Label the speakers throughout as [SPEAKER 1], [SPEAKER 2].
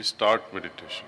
[SPEAKER 1] Please start meditation.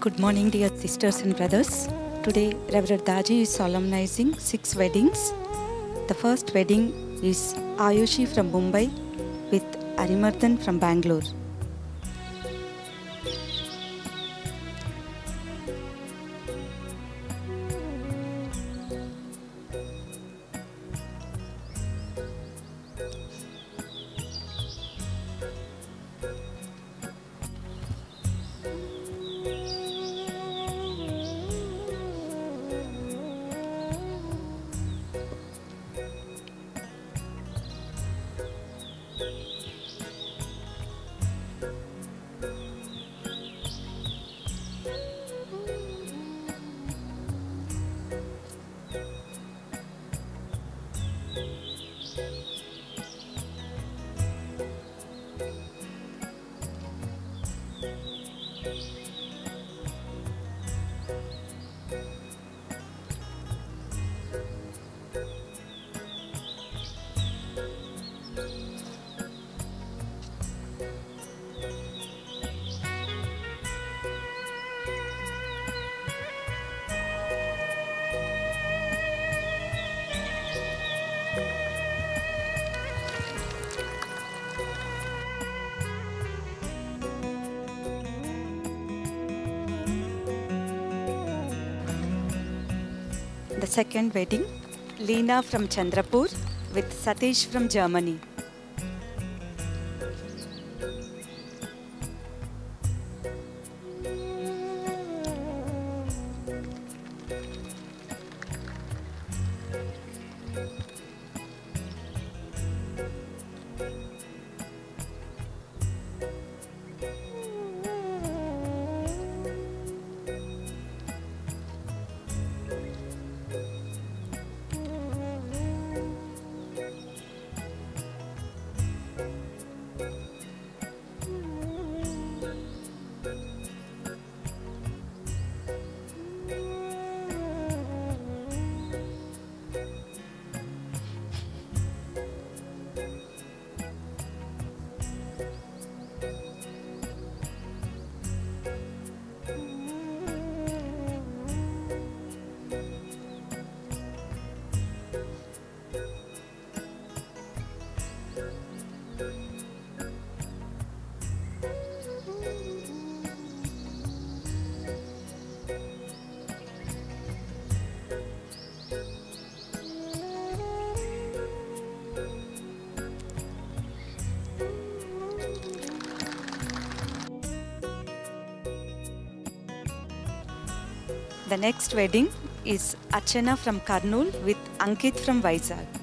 [SPEAKER 2] Good morning, dear sisters and brothers. Today, Reverend Daji is solemnizing six weddings. The first wedding is Ayushi from Mumbai with Arimardhan from Bangalore. Second wedding, Leena from Chandrapur with Satish from Germany. The next wedding is Archana from Kurnool with Ankit from Vizag.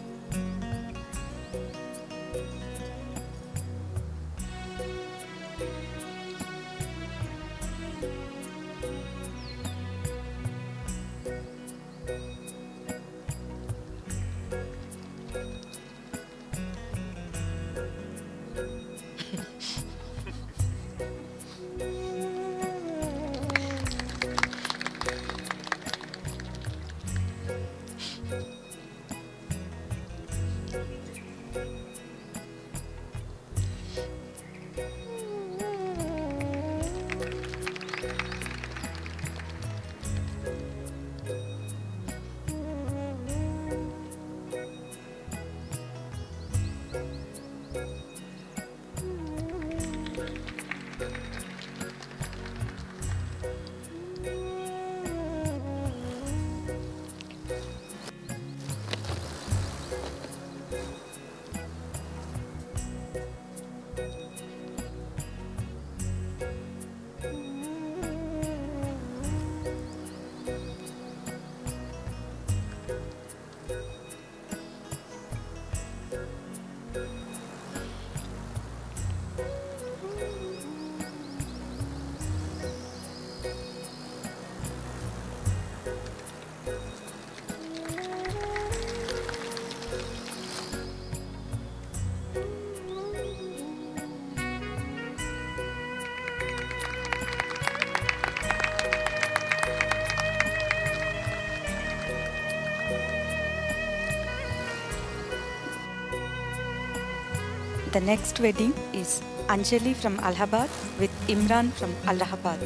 [SPEAKER 2] The next wedding is Anjali from Allahabad with Imran from Allahabad.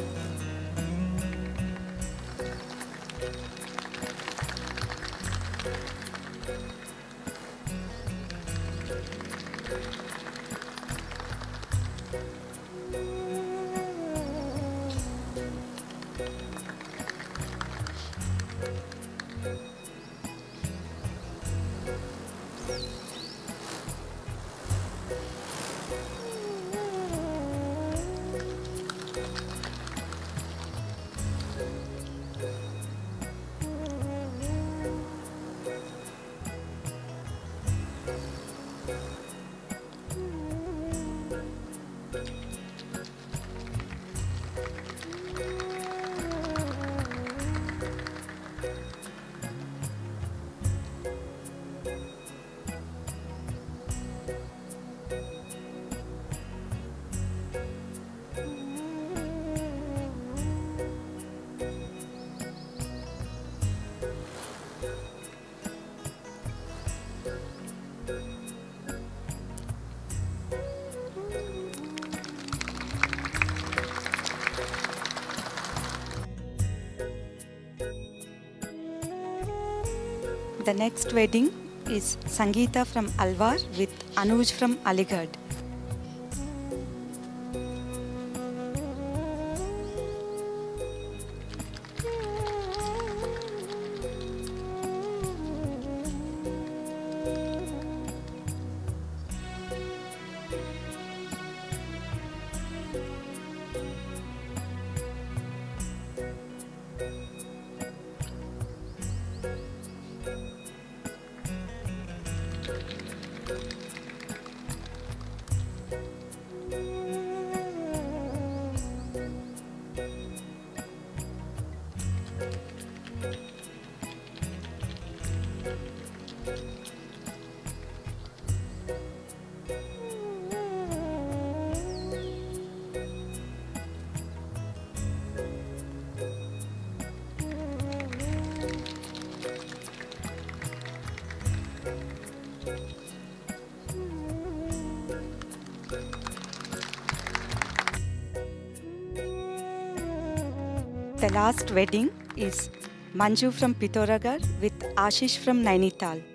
[SPEAKER 2] The next wedding is Sangeeta from Alwar with Anuj from Aligarh. The last wedding is Manju from Pithoragarh with Ashish from Nainital.